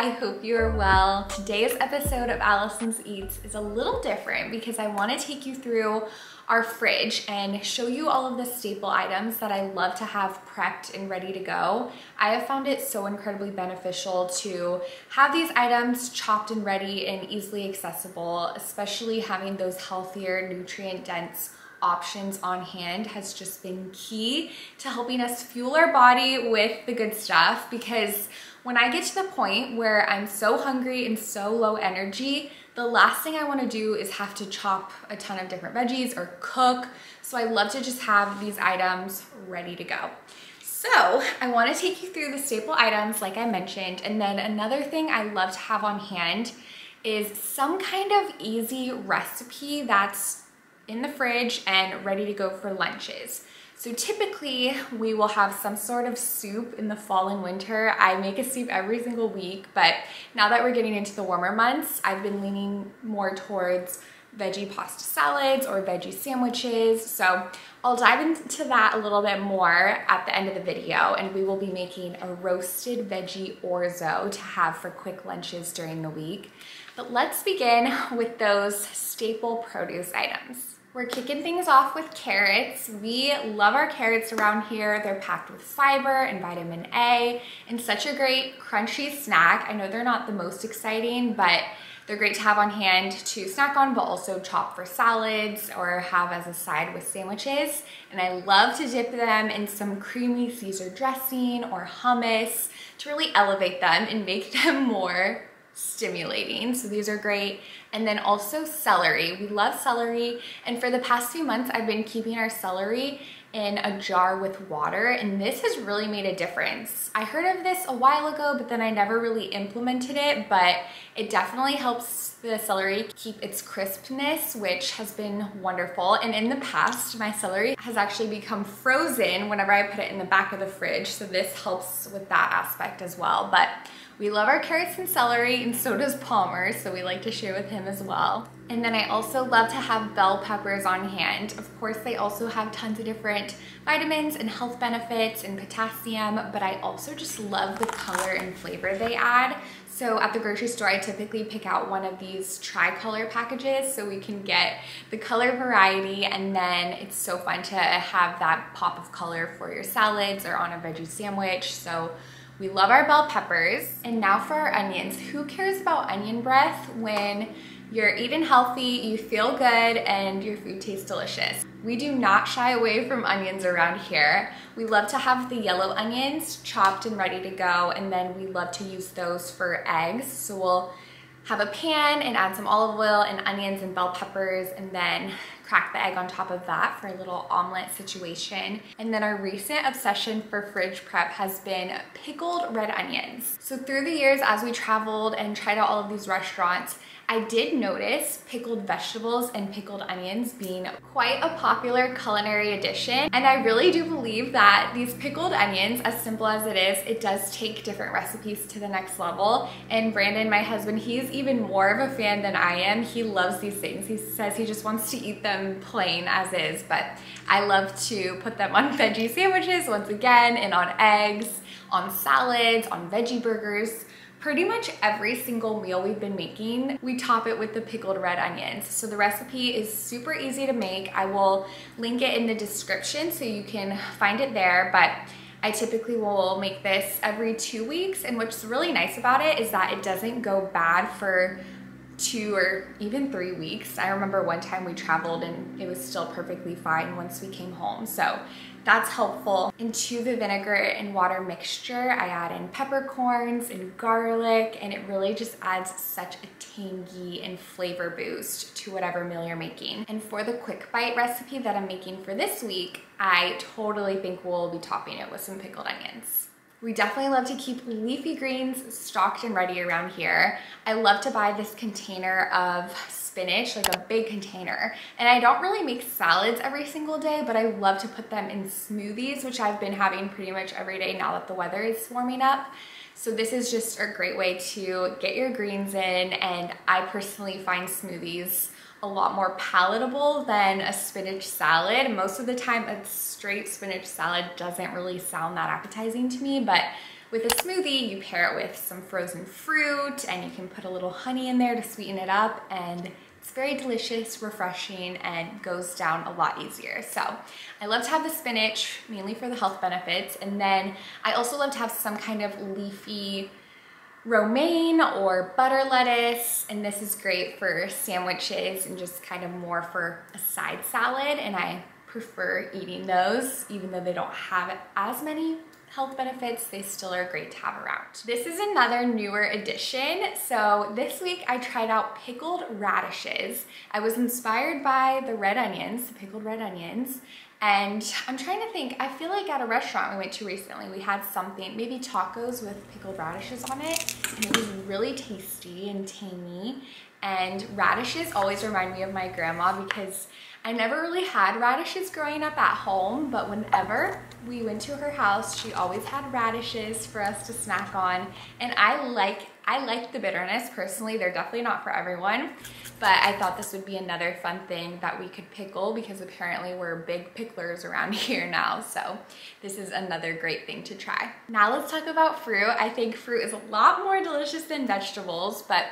I hope you are well. Today's episode of Allison's Eats is a little different because I want to take you through our fridge and show you all of the staple items that I love to have prepped and ready to go. I have found it so incredibly beneficial to have these items chopped and ready and easily accessible, especially having those healthier, nutrient dense options on hand has just been key to helping us fuel our body with the good stuff because when I get to the point where I'm so hungry and so low energy, the last thing I wanna do is have to chop a ton of different veggies or cook. So I love to just have these items ready to go. So I wanna take you through the staple items like I mentioned. And then another thing I love to have on hand is some kind of easy recipe that's in the fridge and ready to go for lunches. So typically we will have some sort of soup in the fall and winter. I make a soup every single week, but now that we're getting into the warmer months, I've been leaning more towards veggie pasta salads or veggie sandwiches. So I'll dive into that a little bit more at the end of the video and we will be making a roasted veggie orzo to have for quick lunches during the week. But let's begin with those staple produce items. We're kicking things off with carrots. We love our carrots around here. They're packed with fiber and vitamin A and such a great crunchy snack. I know they're not the most exciting, but they're great to have on hand to snack on, but also chop for salads or have as a side with sandwiches. And I love to dip them in some creamy Caesar dressing or hummus to really elevate them and make them more stimulating. So these are great. And then also celery. We love celery. And for the past few months, I've been keeping our celery in a jar with water and this has really made a difference. I heard of this a while ago but then I never really implemented it but it definitely helps the celery keep its crispness which has been wonderful and in the past my celery has actually become frozen whenever I put it in the back of the fridge so this helps with that aspect as well but we love our carrots and celery and so does Palmer, so we like to share with him as well. And then I also love to have bell peppers on hand. Of course, they also have tons of different vitamins and health benefits and potassium, but I also just love the color and flavor they add. So at the grocery store, I typically pick out one of these tricolor packages so we can get the color variety and then it's so fun to have that pop of color for your salads or on a veggie sandwich. So we love our bell peppers. And now for our onions. Who cares about onion breath when you're eating healthy, you feel good, and your food tastes delicious. We do not shy away from onions around here. We love to have the yellow onions chopped and ready to go, and then we love to use those for eggs. So we'll have a pan and add some olive oil and onions and bell peppers and then crack the egg on top of that for a little omelet situation. And then our recent obsession for fridge prep has been pickled red onions. So through the years as we traveled and tried out all of these restaurants, I did notice pickled vegetables and pickled onions being quite a popular culinary addition. And I really do believe that these pickled onions, as simple as it is, it does take different recipes to the next level. And Brandon, my husband, he's even more of a fan than I am. He loves these things. He says he just wants to eat them plain as is, but I love to put them on veggie sandwiches once again and on eggs, on salads, on veggie burgers pretty much every single meal we've been making, we top it with the pickled red onions. So the recipe is super easy to make. I will link it in the description so you can find it there, but I typically will make this every two weeks. And what's really nice about it is that it doesn't go bad for two or even three weeks. I remember one time we traveled and it was still perfectly fine once we came home. So that's helpful. Into the vinegar and water mixture, I add in peppercorns and garlic, and it really just adds such a tangy and flavor boost to whatever meal you're making. And for the quick bite recipe that I'm making for this week, I totally think we'll be topping it with some pickled onions. We definitely love to keep leafy greens stocked and ready around here. I love to buy this container of spinach, like a big container. And I don't really make salads every single day, but I love to put them in smoothies, which I've been having pretty much every day now that the weather is warming up. So this is just a great way to get your greens in and I personally find smoothies a lot more palatable than a spinach salad. Most of the time a straight spinach salad doesn't really sound that appetizing to me, but with a smoothie, you pair it with some frozen fruit and you can put a little honey in there to sweeten it up and it's very delicious, refreshing, and goes down a lot easier. So I love to have the spinach, mainly for the health benefits. And then I also love to have some kind of leafy romaine or butter lettuce. And this is great for sandwiches and just kind of more for a side salad. And I prefer eating those, even though they don't have as many health benefits, they still are great to have around. This is another newer addition. So this week I tried out pickled radishes. I was inspired by the red onions, the pickled red onions, and I'm trying to think, I feel like at a restaurant we went to recently, we had something, maybe tacos with pickled radishes on it, and it was really tasty and tangy. And radishes always remind me of my grandma because I never really had radishes growing up at home, but whenever we went to her house, she always had radishes for us to snack on. And I like I like the bitterness personally. They're definitely not for everyone, but I thought this would be another fun thing that we could pickle because apparently we're big picklers around here now. So this is another great thing to try. Now let's talk about fruit. I think fruit is a lot more delicious than vegetables, but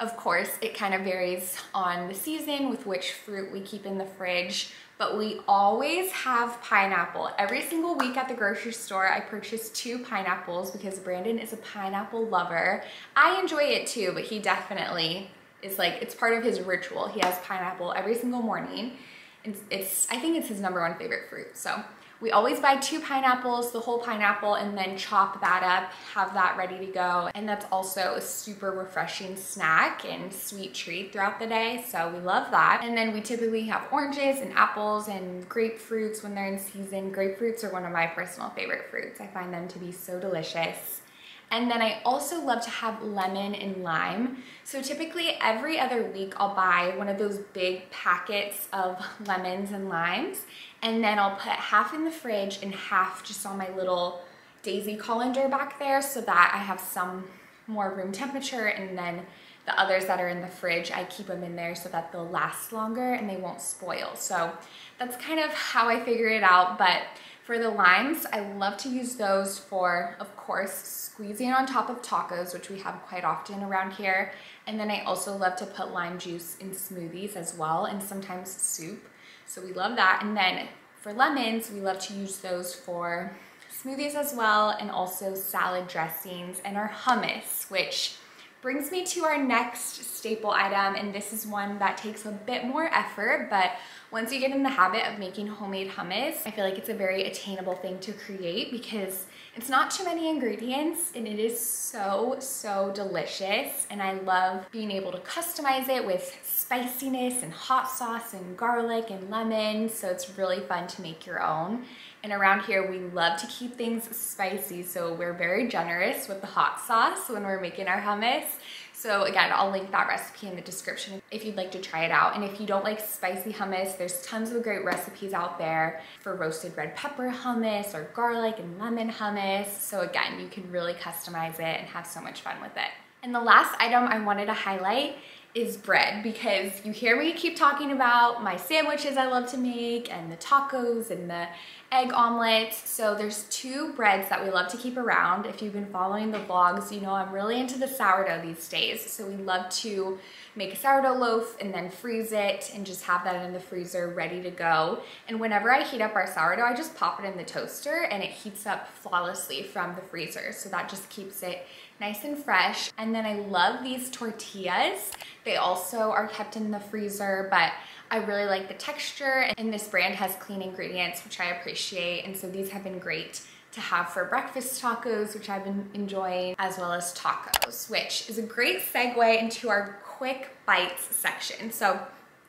of course, it kind of varies on the season with which fruit we keep in the fridge, but we always have pineapple. Every single week at the grocery store, I purchase two pineapples because Brandon is a pineapple lover. I enjoy it too, but he definitely is like, it's part of his ritual. He has pineapple every single morning. It's, it's I think it's his number one favorite fruit. So we always buy two pineapples, the whole pineapple, and then chop that up, have that ready to go. And that's also a super refreshing snack and sweet treat throughout the day. So we love that. And then we typically have oranges and apples and grapefruits when they're in season. Grapefruits are one of my personal favorite fruits. I find them to be so delicious. And then I also love to have lemon and lime. So typically every other week I'll buy one of those big packets of lemons and limes and then I'll put half in the fridge and half just on my little daisy colander back there so that I have some more room temperature and then the others that are in the fridge, I keep them in there so that they'll last longer and they won't spoil. So that's kind of how I figure it out. But for the limes, I love to use those for, of course, squeezing on top of tacos, which we have quite often around here. And then I also love to put lime juice in smoothies as well and sometimes soup. So we love that. And then for lemons, we love to use those for smoothies as well and also salad dressings and our hummus, which brings me to our next staple item. And this is one that takes a bit more effort, but once you get in the habit of making homemade hummus, I feel like it's a very attainable thing to create because it's not too many ingredients and it is so, so delicious. And I love being able to customize it with spiciness and hot sauce and garlic and lemon. So it's really fun to make your own. And around here, we love to keep things spicy. So we're very generous with the hot sauce when we're making our hummus. So again, I'll link that recipe in the description if you'd like to try it out. And if you don't like spicy hummus, there's tons of great recipes out there for roasted red pepper hummus or garlic and lemon hummus. So again, you can really customize it and have so much fun with it. And the last item I wanted to highlight is bread because you hear me keep talking about my sandwiches I love to make and the tacos and the egg omelets. So there's two breads that we love to keep around. If you've been following the vlogs, you know I'm really into the sourdough these days. So we love to make a sourdough loaf and then freeze it and just have that in the freezer ready to go. And whenever I heat up our sourdough, I just pop it in the toaster and it heats up flawlessly from the freezer. So that just keeps it nice and fresh. And then I love these tortillas. They also are kept in the freezer, but I really like the texture and this brand has clean ingredients, which I appreciate. And so these have been great to have for breakfast tacos, which I've been enjoying, as well as tacos, which is a great segue into our quick bites section. So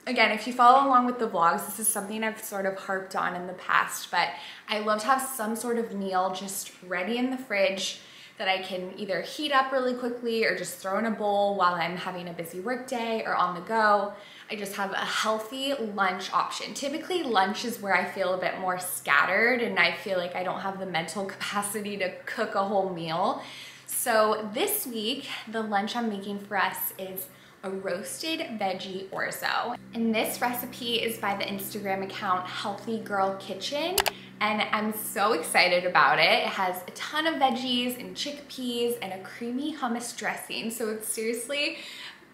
again, if you follow along with the vlogs, this is something I've sort of harped on in the past, but I love to have some sort of meal just ready in the fridge that I can either heat up really quickly or just throw in a bowl while I'm having a busy work day or on the go. I just have a healthy lunch option. Typically lunch is where I feel a bit more scattered and I feel like I don't have the mental capacity to cook a whole meal. So this week, the lunch I'm making for us is a roasted veggie orzo. And this recipe is by the Instagram account Healthy Girl Kitchen. and I'm so excited about it. It has a ton of veggies and chickpeas and a creamy hummus dressing. So it's seriously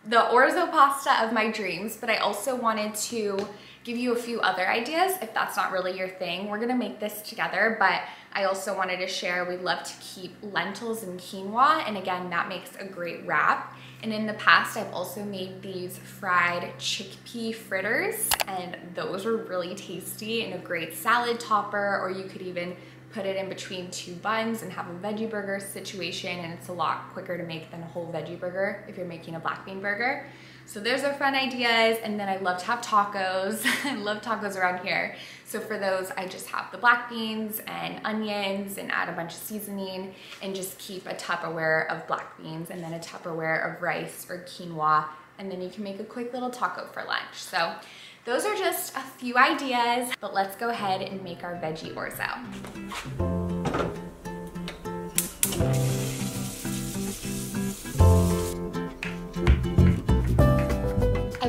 the orzo pasta of my dreams, but I also wanted to give you a few other ideas if that's not really your thing. We're gonna make this together, but I also wanted to share we love to keep lentils and quinoa, and again, that makes a great wrap. And in the past, I've also made these fried chickpea fritters, and those were really tasty and a great salad topper, or you could even put it in between two buns and have a veggie burger situation and it's a lot quicker to make than a whole veggie burger if you're making a black bean burger. So those are fun ideas and then I love to have tacos. I love tacos around here. So for those, I just have the black beans and onions and add a bunch of seasoning and just keep a Tupperware of black beans and then a Tupperware of rice or quinoa and then you can make a quick little taco for lunch. So those are just a few ideas, but let's go ahead and make our veggie orzo.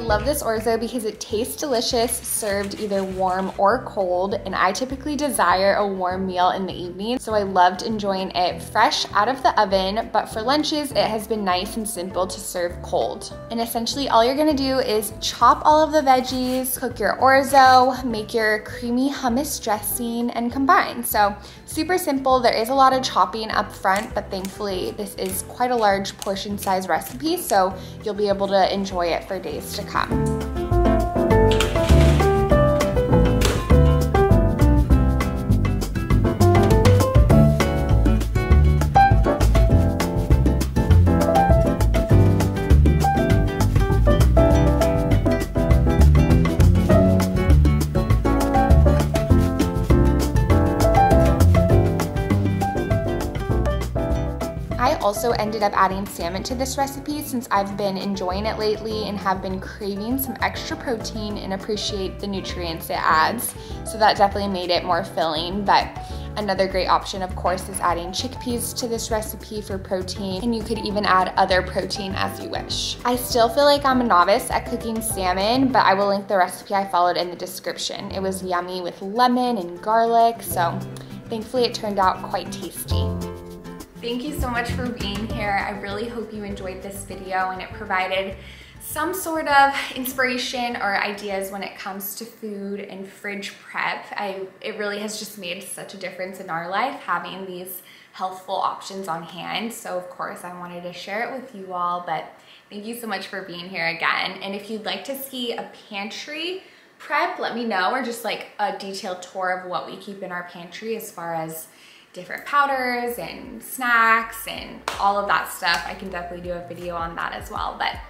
Love this orzo because it tastes delicious served either warm or cold and I typically desire a warm meal in the evening so I loved enjoying it fresh out of the oven but for lunches it has been nice and simple to serve cold. And essentially all you're gonna do is chop all of the veggies, cook your orzo, make your creamy hummus dressing and combine. So super simple. There is a lot of chopping up front but thankfully this is quite a large portion size recipe so you'll be able to enjoy it for days to come come. Ended up adding salmon to this recipe since I've been enjoying it lately and have been craving some extra protein and appreciate the nutrients it adds. So that definitely made it more filling. But Another great option, of course, is adding chickpeas to this recipe for protein, and you could even add other protein as you wish. I still feel like I'm a novice at cooking salmon, but I will link the recipe I followed in the description. It was yummy with lemon and garlic, so thankfully it turned out quite tasty. Thank you so much for being here. I really hope you enjoyed this video and it provided some sort of inspiration or ideas when it comes to food and fridge prep. I, it really has just made such a difference in our life having these healthful options on hand. So of course I wanted to share it with you all, but thank you so much for being here again. And if you'd like to see a pantry prep, let me know, or just like a detailed tour of what we keep in our pantry as far as different powders and snacks and all of that stuff. I can definitely do a video on that as well. But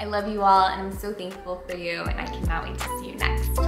I love you all and I'm so thankful for you and I cannot wait to see you next.